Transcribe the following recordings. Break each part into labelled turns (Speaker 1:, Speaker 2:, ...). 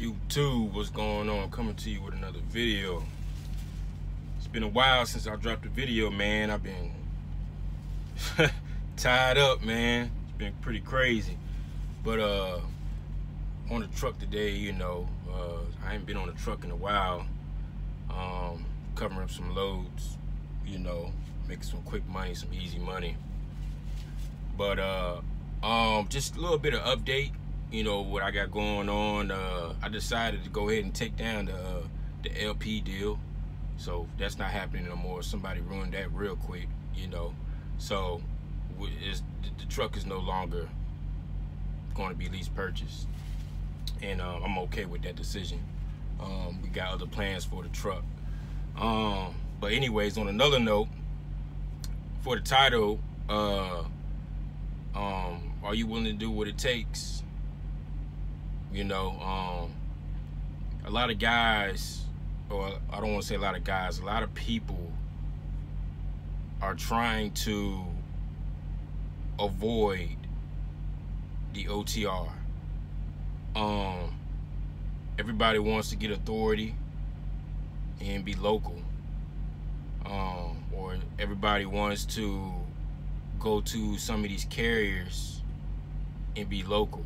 Speaker 1: YouTube, what's going on? Coming to you with another video. It's been a while since I dropped a video, man. I've been tied up, man. It's been pretty crazy. But uh on the truck today, you know, uh I ain't been on the truck in a while. Um covering up some loads, you know, making some quick money, some easy money. But uh um just a little bit of update you know what I got going on. Uh, I decided to go ahead and take down the uh, the LP deal, so that's not happening no more. Somebody ruined that real quick, you know. So is the truck is no longer going to be lease purchased, and um, I'm okay with that decision. Um, we got other plans for the truck. Um, but anyways, on another note, for the title, uh, um, are you willing to do what it takes? You know, um, a lot of guys, or I don't want to say a lot of guys, a lot of people are trying to avoid the OTR. Um, everybody wants to get authority and be local. Um, or everybody wants to go to some of these carriers and be local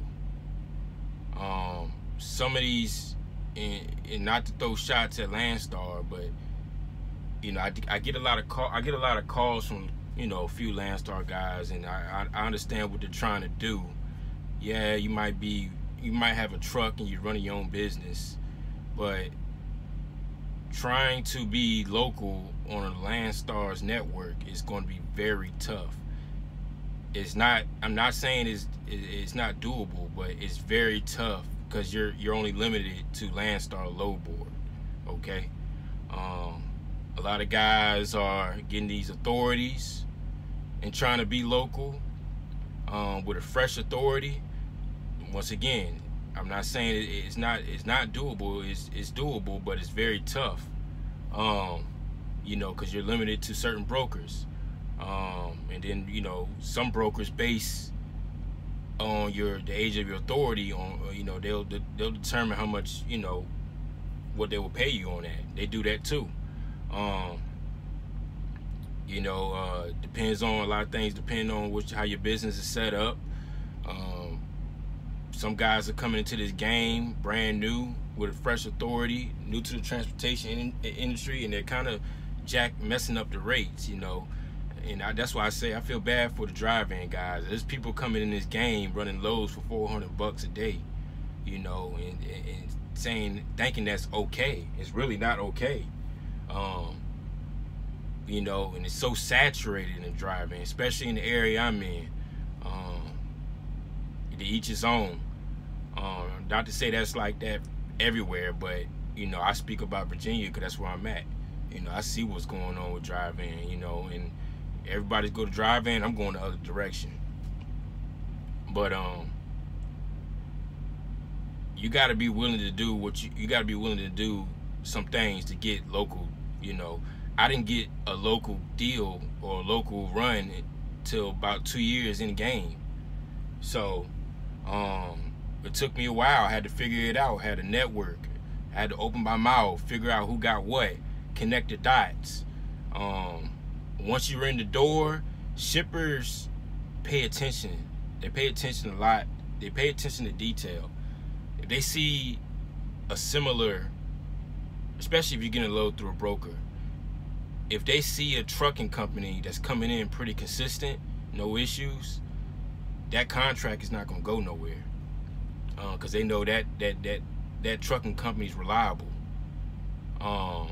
Speaker 1: um, some of these, and, and, not to throw shots at Landstar, but you know, I, I get a lot of call, I get a lot of calls from you know a few Landstar guys, and I, I, I understand what they're trying to do. Yeah, you might be, you might have a truck and you're running your own business, but trying to be local on a Landstar's network is going to be very tough it's not i'm not saying it's it's not doable but it's very tough because you're you're only limited to landstar load board okay? Um, a lot of guys are getting these authorities and trying to be local um, with a fresh authority. Once again i'm not saying it's not it's not doable it's, it's doable but it's very tough. Um, you know because you're limited to certain brokers um, and then you know some brokers base on your the age of your authority on uh, you know they'll they'll determine how much you know what they will pay you on that. They do that too. Um, you know, uh, depends on a lot of things. Depending on which how your business is set up. Um, some guys are coming into this game brand new with a fresh authority, new to the transportation in, industry, and they're kind of jack messing up the rates. You know, and I, that's why I say I feel bad for the dry van guys. There's people coming in this game running lows for 400 bucks a day, you know, and, and, and saying thinking that's okay. It's really not okay. Um, you know, and it's so saturated in dry van, especially in the area I'm in. Um, to each his own. Um, not to say that's like that everywhere, but you know, I speak about Virginia because that's where I'm at. You know, I see what's going on with dry van. You know, and everybody's go to dry van i'm going the other direction. But um you got to be willing to do what you you got to be willing to do some things to get local you know. I didn't get a local deal or a local run till about two years in the game. So um it took me a while. I had to figure it out. I had to network. I had to open my mouth figure out who got what connect the dots. Um once you're in the door, shippers pay attention. They pay attention a lot. They pay attention to detail. If they see a similar, especially if you're getting a load through a broker, if they see a trucking company that's coming in pretty consistent, no issues, that contract is not going to go nowhere because uh, they know that that that that trucking company is reliable. Um,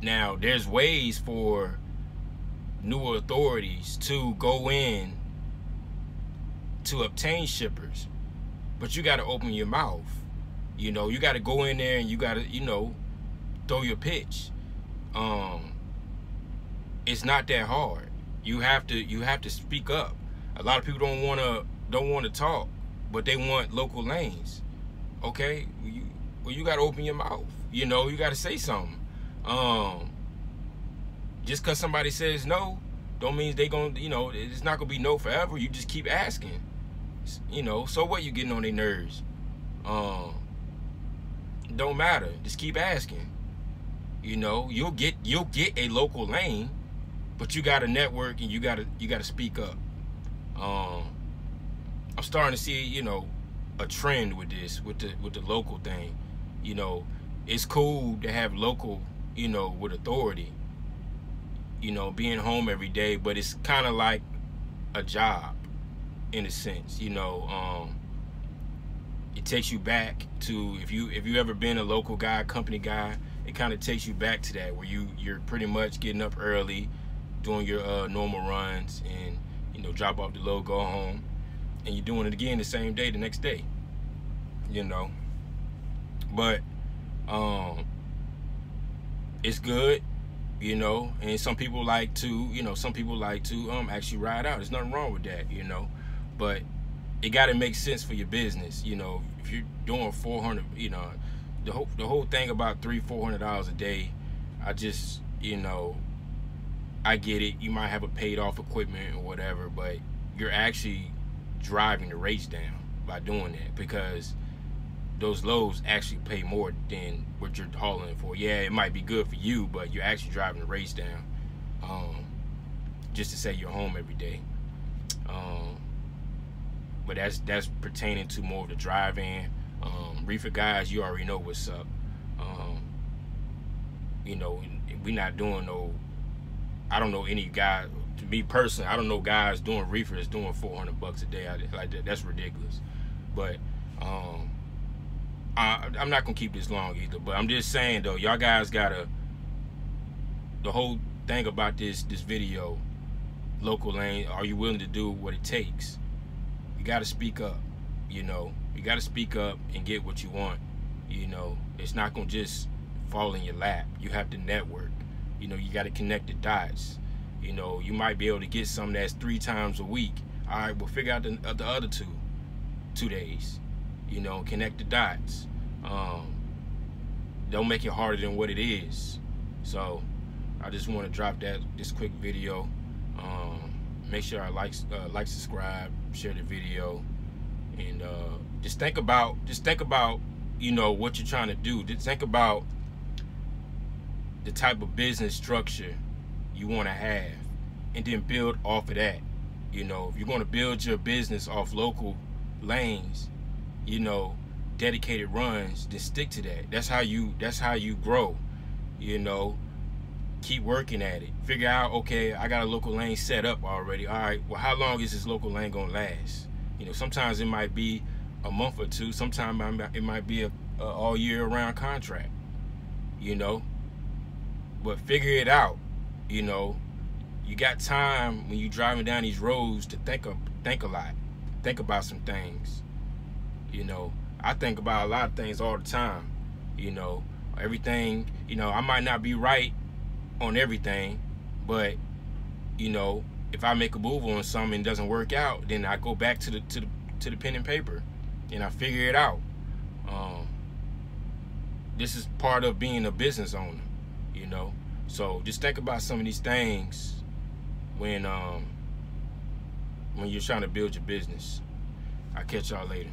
Speaker 1: now there's ways for newer authorities to go in to obtain shippers. But you got to open your mouth. You know, you got to go in there and you got to, you know, throw your pitch. Um it's not that hard. You have to you have to speak up. A lot of people don't want to don't want to talk, but they want local lanes. Okay? You, well you got to open your mouth. You know, you got to say something. Um just because somebody says no, don't mean they gonna, you know, it's not gonna be no forever. You just keep asking. You know, so what you getting on their nerves? Um, don't matter. Just keep asking. You know, you'll get you'll get a local lane, but you got to network and you got to you got to speak up. Um, I'm starting to see, you know, a trend with this with the with the local thing. You know, it's cool to have local, you know, with authority. You know, being home every day, but it's kind of like a job in a sense. You know, um, it takes you back to if you if you ever been a local guy, company guy, it kind of takes you back to that where you you're pretty much getting up early, doing your uh, normal runs, and you know drop off the load, go home, and you're doing it again the same day the next day. You know, but um, it's good. You know, and some people like to, you know, some people like to um actually ride out. There's nothing wrong with that, you know, but it got to make sense for your business. You know, if you're doing 400, you know, the whole the whole thing about three, four hundred dollars a day, I just, you know, I get it. You might have a paid off equipment or whatever, but you're actually driving the rates down by doing that because those loads actually pay more than what you're hauling for. Yeah, it might be good for you, but you're actually driving the rates down. Um, just to say you're home every day. Um, but that's that's pertaining to more of the dry van. Um, reefer guys, you already know what's up. Um, you know, we're not doing no. I don't know any guy. To me personally, I don't know guys doing reefers doing 400 bucks a day. like that. That's ridiculous. But um, I, I'm not gonna keep this long either. But I'm just saying though, y'all guys gotta. The whole thing about this this video, local lane. Are you willing to do what it takes? you got to speak up. You know, you got to speak up and get what you want. You know, it's not gonna just fall in your lap. You have to network. You know, you got to connect the dots. You know, you might be able to get something that's three times a week. All right, we'll figure out the, the other two, two days. You know, connect the dots. Um, don't make it harder than what it is. So, I just want to drop that this quick video. Um, make sure I like, uh, like, subscribe, share the video, and uh, just think about just think about you know what you're trying to do. Just think about the type of business structure you want to have, and then build off of that. You know, if you're going to build your business off local lanes, you know, dedicated runs, then stick to that. That's how you that's how you grow. You know, keep working at it. Figure out, okay, I got a local lane set up already. All right, well, how long is this local lane gonna last? You know, sometimes it might be a month or two. Sometimes it might be a, a all year round contract. You know, but figure it out. You know, you got time when you're driving down these roads to think of think a lot, think about some things. You know, I think about a lot of things all the time. You know, everything. You know, I might not be right on everything, but you know, if I make a move on something and doesn't work out, then I go back to the to the to the pen and paper, and I figure it out. Um, this is part of being a business owner, you know. So just think about some of these things when um when you're trying to build your business. I'll catch y'all later.